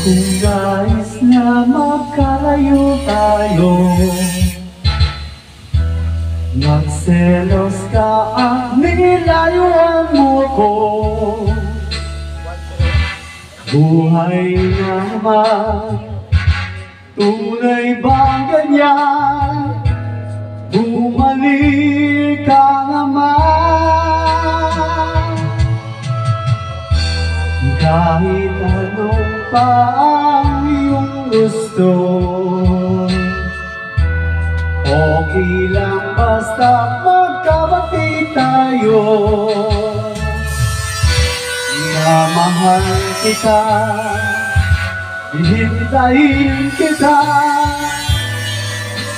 Ko nais na magkalayo tayo. Magselos ka at nilayuan mo ko. Buhay naman. Tunay bang ganyan? Bumalik ka naman. Kahit pa ang iyong gusto. Okay lang basta magkabati tayo. Na mahal kita Hihintayin kita.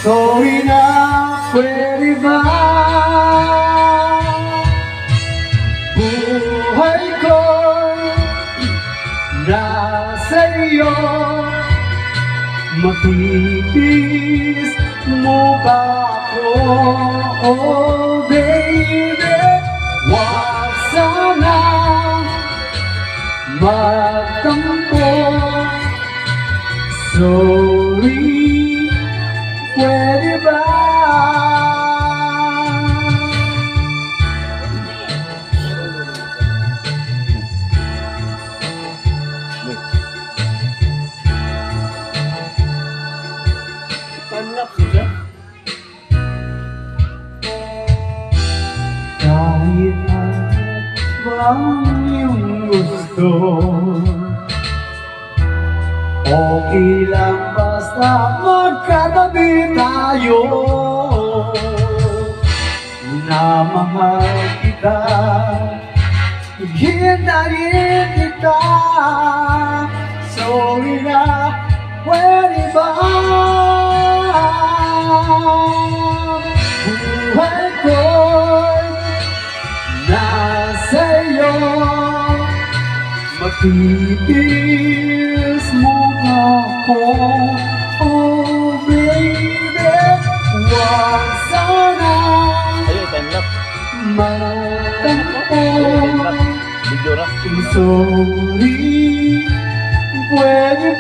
Sorry na, pwede Matitis mo ba ako? Oh baby, wag sana magtampo Sorry, Ang iyong gusto. Okay lang basta magkatabi tayo. Na mahal kita Hintayin kita Matitis mo ako Oh baby Huwag sana Ayun, tanggap. magtampo Tanggap. Video na. Sorry Pwede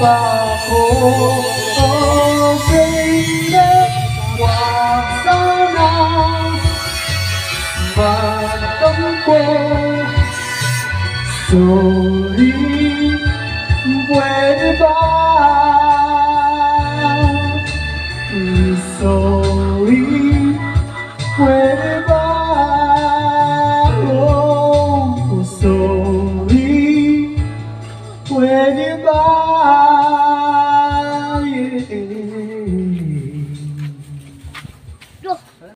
ba Buhay ko'y nasa iyo Matitis mo ba ako? Oh baby, wag sana magtampo Sorry, pwede ba? goodbye.